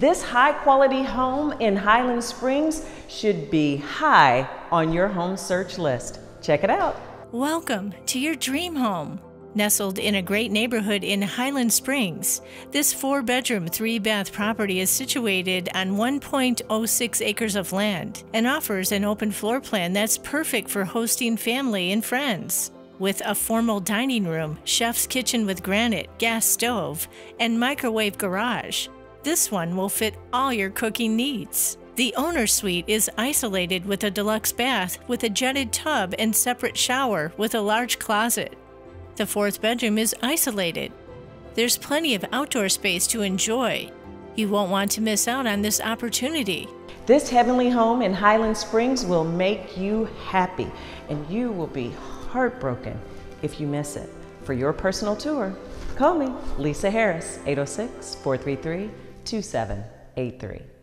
This high quality home in Highland Springs should be high on your home search list. Check it out. Welcome to your dream home. Nestled in a great neighborhood in Highland Springs, this four bedroom, three bath property is situated on 1.06 acres of land and offers an open floor plan that's perfect for hosting family and friends. With a formal dining room, chef's kitchen with granite, gas stove, and microwave garage, this one will fit all your cooking needs. The owner suite is isolated with a deluxe bath with a jetted tub and separate shower with a large closet. The fourth bedroom is isolated. There's plenty of outdoor space to enjoy. You won't want to miss out on this opportunity. This heavenly home in Highland Springs will make you happy, and you will be heartbroken if you miss it. For your personal tour, call me, Lisa Harris, 806 433 2783.